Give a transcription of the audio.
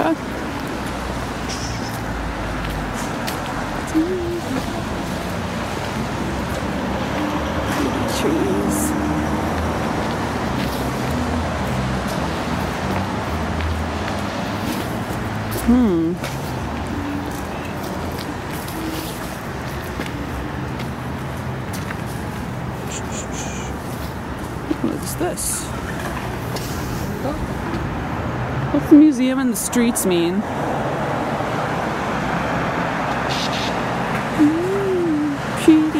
America. Trees. Hmm. What is this? What's the museum and the streets mean? Mm, pretty.